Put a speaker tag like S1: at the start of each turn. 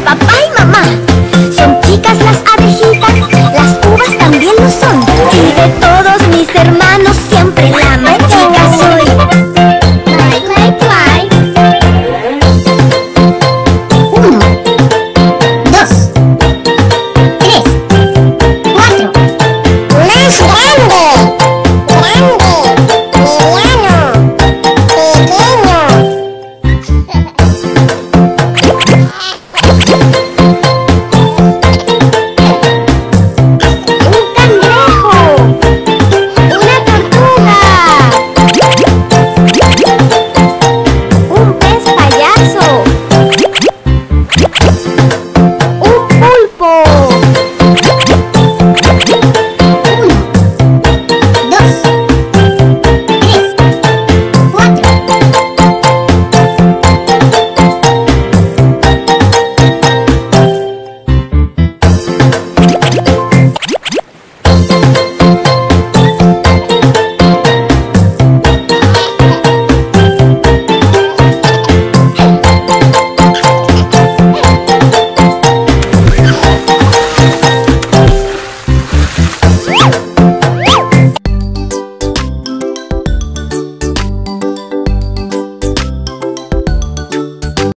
S1: papá y mamá. Son chicas las abejitas, las uvas también lo son. Y de todos mis hermanos siempre la mayor.